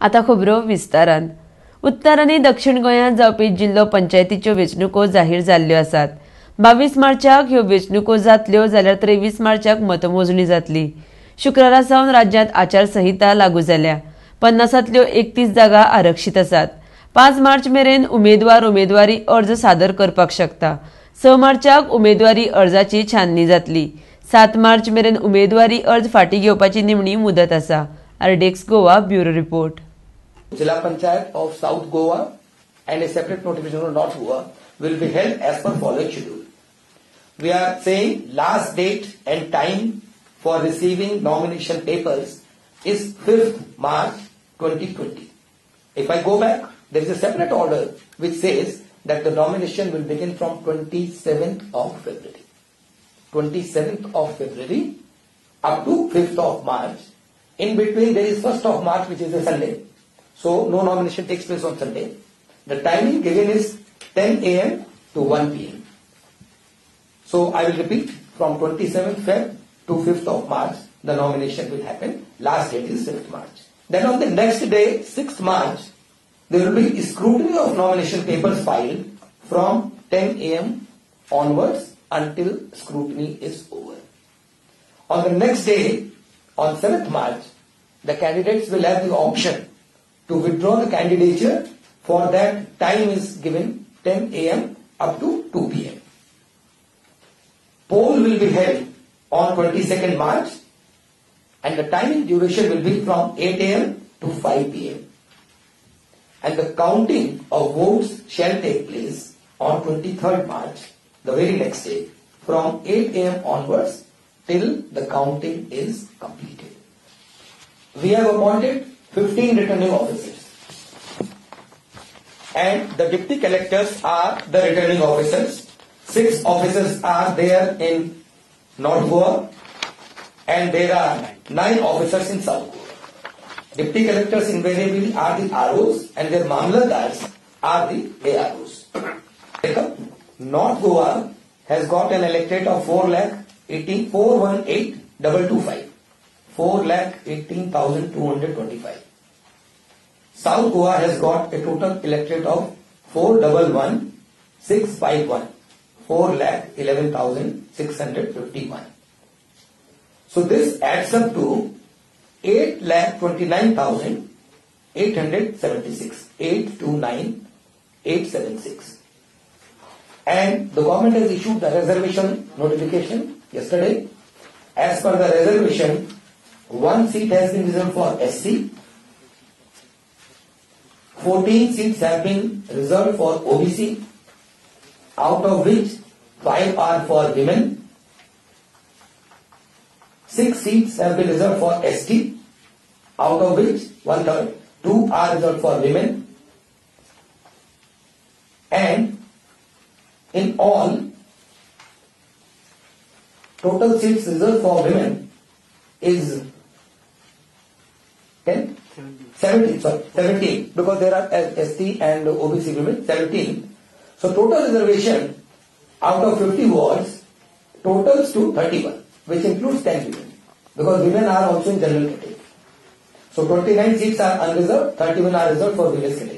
आतां खबरो विस्तारान उत्तर आनी दक्षिण गोंयांत जावपी जिल्लो पंचायतीच्यो वेंचणुको जाहीर जाल्ल्यो आसात. बावीस मार्चाक ह्यो वेंचणुको जातल्यो जाल्यार तेवीस मार्चाक मतमोजणी जातली. शुक्रारा सावन राज्यांत आचारसंहिता लागू जाल्या. पन्नासांतल्यो एकतीस जागा आरक्षीत आसात. पांच मार्च मेरेन उमेदवार उमेदवारी अर्ज सादर करपाक शकता. स मार्चाक उमेदवारी अर्जाची छाननी जातली. सात मार्च मेरेन उमेदवारी अर्ज फाटीं घेवपाची निमणी मुदत आसा. RDX Goa bureau report. Jilla Panchayat of South Goa and a separate notification of North Goa will be held as per following schedule. We are saying last date and time for receiving nomination papers is 5th March 2020. If I go back, there is a separate order which says that the nomination will begin from 27th of February. 27th of February up to 5th of March. In between there is 1st of March which is a Sunday. So no nomination takes place on Sunday. The timing given is 10 a.m. to 1 p.m. So I will repeat from 27th Feb to 5th of March the nomination will happen. Last date is 6th March. Then on the next day 6th March there will be scrutiny of nomination papers filed from 10 a.m. onwards until scrutiny is over. On the next day on 7th March the candidates will have the option to withdraw the candidature for that time is given 10 a.m. up to 2 p.m. Poll will be held on 22nd March and the timing duration will be from 8 a.m. to 5 p.m. And the counting of votes shall take place on 23rd March, the very next day, from 8 a.m. onwards till the counting is completed. We have appointed 15 returning officers. And the deputy collectors are the returning officers. Six officers are there in North Goa and there are nine officers in South Goa. Deputy collectors invariably are the ROs and their Mamlatdars are the AROs. North Goa has got an electorate of 4 lakh 18, 418 225. 4 lakh 18,225. South Goa has got a total electorate of 411,651. 4 lakh 11,651. So this adds up to 8 lakh 29,876. 829,876. And the government has issued the reservation notification yesterday. As per the reservation, one seat has been reserved for SC. 14 seats have been reserved for OBC, out of which 5 are for women. 6 seats have been reserved for ST, out of which one third, 2 are reserved for women. And in all, total seats reserved for women is 10? 17, sorry, 17, because there are ST and OBC women, 17. So total reservation out of 50 wards totals to 31, which includes 10 women, because women are also in general category. So 29 seats are unreserved, 31 are reserved for various categories.